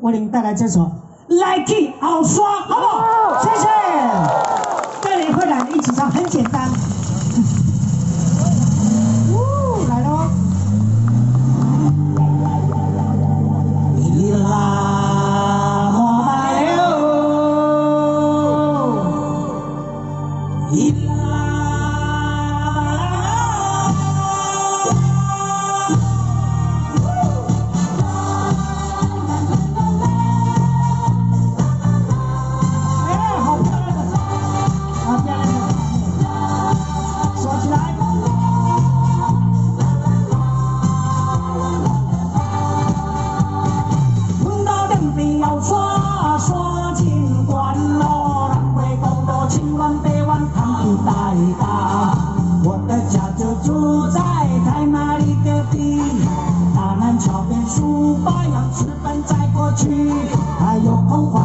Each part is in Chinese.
为你带来这首 lucky 好刷好不好？谢谢。带领会来一起唱很简单。来喽啦一啦碗汤大一大，我的家就住在台那里隔壁，大南桥边，书包要直奔在过去，还有。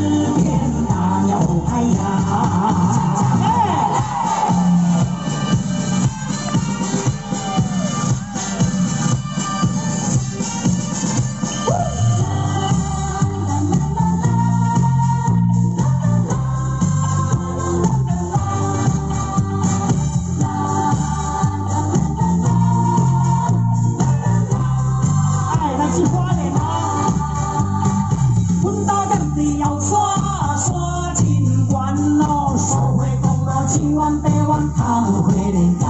Amen. 望他能回你家